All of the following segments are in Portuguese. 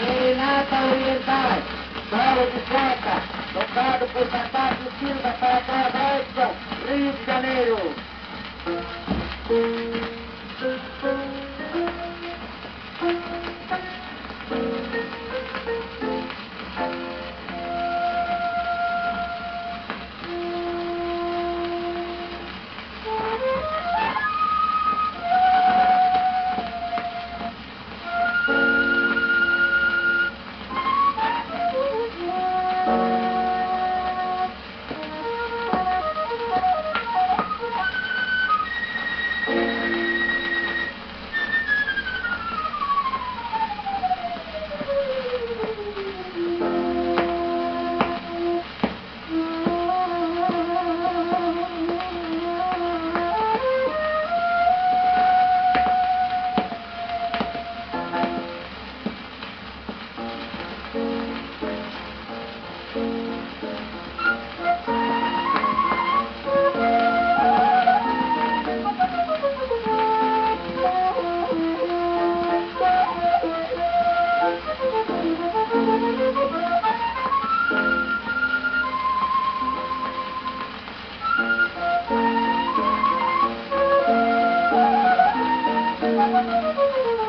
Serenata Oriental, solo de prata, tocado por Fantástico Silva para a Música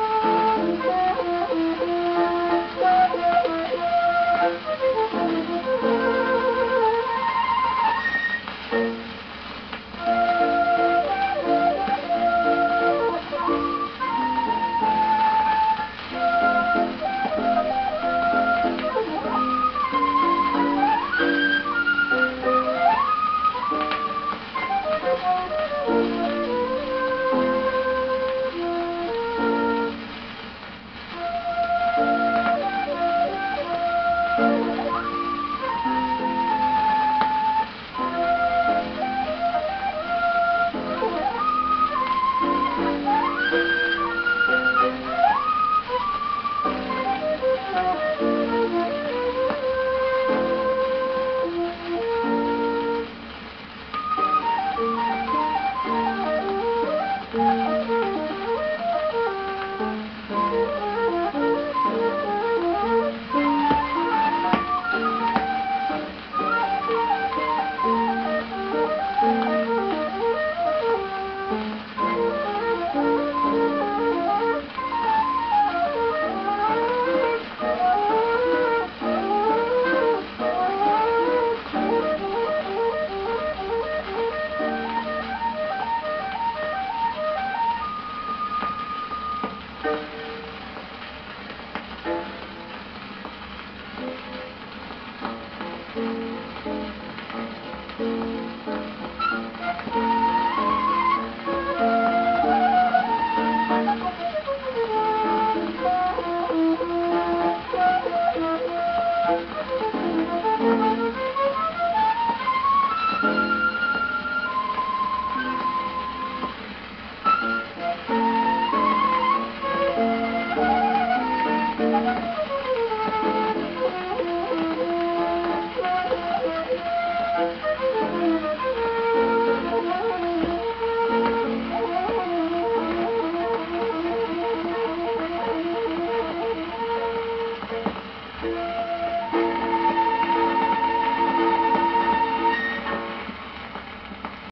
Thank you.